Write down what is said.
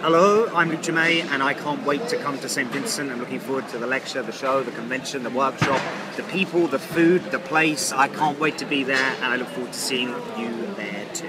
Hello, I'm Luke Jermay, and I can't wait to come to St. Vincent. I'm looking forward to the lecture, the show, the convention, the workshop, the people, the food, the place. I can't wait to be there, and I look forward to seeing you there too.